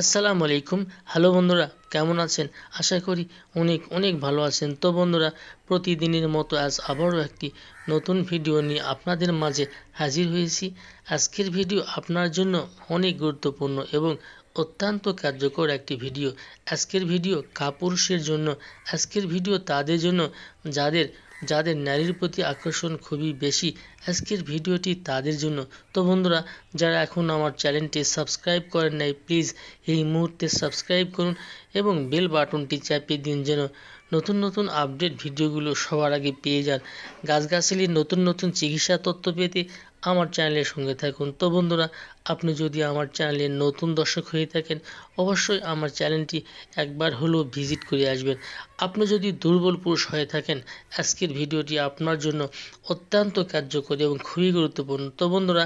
আসসালামু আলাইকুম। হ্যালো বন্ধুরা, কেমন আছেন? আশা করি অনেক অনেক ভালো আছেন। তো বন্ধুরা, প্রতিদিনের মতো আজ আবারও একটি নতুন ভিডিও নিয়ে আপনাদের মাঝে হাজির হয়েছি। আজকের ভিডিও আপনার জন্য অনেক গুরুত্বপূর্ণ এবং অত্যন্ত কার্যকর একটি ভিডিও। আজকের ভিডিও কাপুরুষের জন্য। আজকের ভিডিও তাদের জন্য, যাদের যাদের নারীর প্রতি আকর্ষণ খুবই বেশি আজকের ভিডিওটি তাদের জন্য। তো বন্ধুরা, যারা এখন আমার চ্যানেলটি সাবস্ক্রাইব করেন নাই, প্লিজ এই মুহূর্তে সাবস্ক্রাইব করুন এবং বেল বাটনটি চাপিয়ে দিন যেন নতুন নতুন আপডেট ভিডিওগুলো সবার আগে পেয়ে যান। গাছগাছালির নতুন নতুন চিকিৎসা তথ্য পেতে আমার চ্যানেলের সঙ্গে থাকুন। তো বন্ধুরা, আপনি যদি আমার চ্যানেলের নতুন দর্শক হয়ে থাকেন, অবশ্যই আমার চ্যানেলটি একবার হলেও ভিজিট করে আসবেন। আপনি যদি দুর্বল পুরুষ হয়ে থাকেন, আজকের ভিডিওটি আপনার জন্য অত্যন্ত কার্যকরী এবং খুবই গুরুত্বপূর্ণ। তো বন্ধুরা,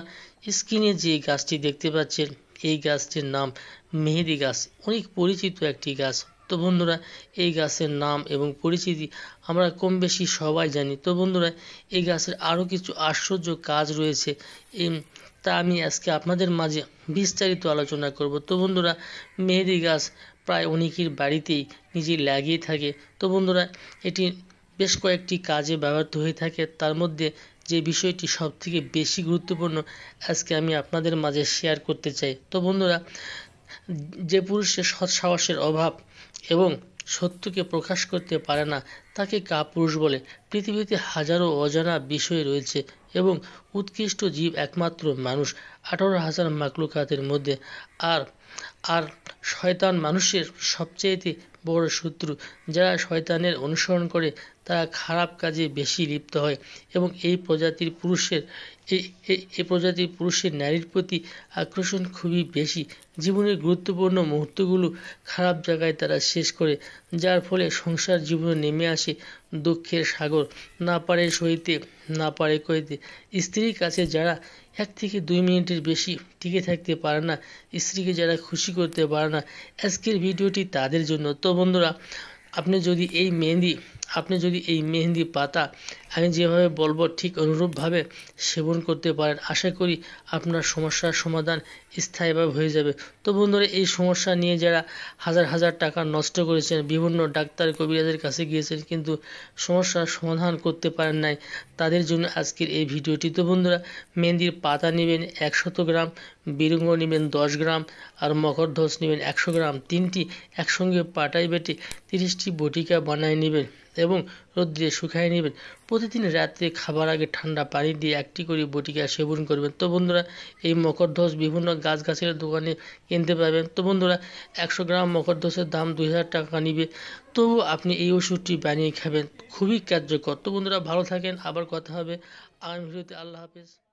স্ক্রিনে যে গাছটি দেখতে পাচ্ছেন, এই গাছটির নাম মেহেদি গাছ। অনেক পরিচিত একটি গাছ। তো বন্ধুরা, এই গাছের নাম এবং পরিচিতি আমরা কম বেশি সবাই জানি। তো বন্ধুরা, এই গাছের আরও কিছু আশ্চর্য কাজ রয়েছে। তা আমি আজকে আপনাদের মাঝে বিস্তারিত আলোচনা করব। তো বন্ধুরা, মেহেদি গাছ প্রায় অনেকের বাড়িতেই নিজে লাগিয়ে থাকে। তো বন্ধুরা, এটি বেশ কয়েকটি কাজে ব্যবহৃত হয়ে থাকে। তার মধ্যে যে বিষয়টি সব থেকে বেশি গুরুত্বপূর্ণ আজকে আমি আপনাদের মাঝে শেয়ার করতে চাই। তো বন্ধুরা, যে পুরুষের সৎ সাহসের অভাব এবং সত্যকে প্রকাশ করতে পারে না, তাকে কাপুরুষ বলে। পৃথিবীতে হাজারো অজানা বিষয় রয়েছে এবং উৎকৃষ্ট জীব একমাত্র মানুষ। আঠারো হাজার মাকলুকাতের মধ্যে আর আর শয়তান মানুষের সবচেয়েতে বড় শত্রু, যারা শয়তানের অনুসরণ করে তারা খারাপ কাজে বেশি লিপ্ত হয় এবং এই প্রজাতির পুরুষের এই প্রজাতির পুরুষের নারীর প্রতি আকর্ষণ খুবই বেশি। জীবনের গুরুত্বপূর্ণ মুহূর্তগুলো খারাপ জায়গায় তারা শেষ করে, যার ফলে সংসার জীবনে নেমে আসে দুঃখের সাগর। না পারে সইতে না পারে কইতে স্ত্রীর কাছে যারা এক থেকে দুই মিনিটের বেশি টিকে থাকতে পারে না, স্ত্রীকে যারা খুশি করতে পারে না, আজকের ভিডিওটি তাদের জন্য। তো বন্ধুরা, আপনি যদি এই মেহেন্দি আপনি যদি এই মেহেন্দি পাতা আমি যেভাবে বলব ঠিক অনুরূপভাবে সেবন করতে পারেন, আশা করি আপনার সমস্যার সমাধান স্থায়ীভাবে হয়ে যাবে। তো বন্ধুরা, এই সমস্যা নিয়ে যারা হাজার হাজার টাকা নষ্ট করেছেন, বিভিন্ন ডাক্তার কবিরাজের কাছে গিয়েছেন, কিন্তু সমস্যার সমাধান করতে পারেন নাই, তাদের জন্য আজকের এই ভিডিওটি। তো বন্ধুরা, মেহেন্দির পাতা নেবেন একশত গ্রাম, বিরঙ্গ নেবেন দশ গ্রাম, আর মকরধ্বজ নেবেন একশো গ্রাম। তিনটি একসঙ্গে পাটাই বেটে তিরিশটি বটিকা বানায় নেবেন। এবং রোদ্রে শুকায় নেবেন। প্রতিদিন রাত্রে খাবার আগে ঠান্ডা পানি দিয়ে একটি করে বটিকা সেবন করবেন। তো বন্ধুরা, এই মকরধ্বজ বিভিন্ন গাছগাছের দোকানে কিনতে পাবেন। তো বন্ধুরা, একশো গ্রাম মকরধ্বজের দাম দুই হাজার টাকা নিবে। তবু আপনি এই ওষুধটি বানিয়ে খাবেন। খুবই কার্যকর। তো বন্ধুরা, ভালো থাকেন। আবার কথা হবে। আগামী ভিডিওতে আল্লাহ হাফিজ।